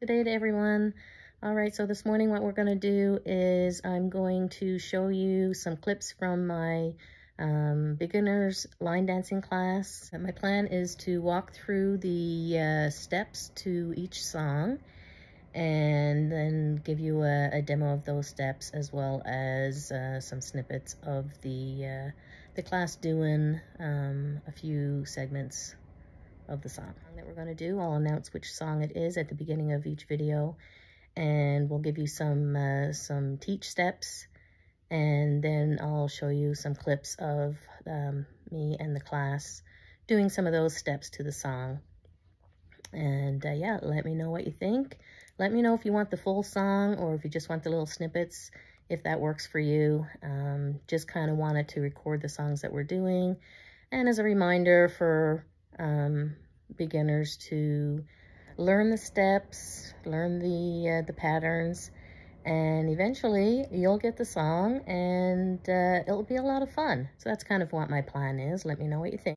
Good day to everyone. All right, so this morning what we're going to do is I'm going to show you some clips from my um, beginner's line dancing class. And my plan is to walk through the uh, steps to each song and then give you a, a, demo of those steps as well as uh, some snippets of the, uh, the class doing um, a few segments of the song that we're going to do. I'll announce which song it is at the beginning of each video and we'll give you some uh, some teach steps and then I'll show you some clips of um, me and the class doing some of those steps to the song. And uh, yeah, let me know what you think. Let me know if you want the full song or if you just want the little snippets, if that works for you. Um, just kind of wanted to record the songs that we're doing. And as a reminder for um, beginners to learn the steps, learn the, uh, the patterns, and eventually you'll get the song and uh, it'll be a lot of fun. So that's kind of what my plan is. Let me know what you think.